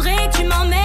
voudrais que tu.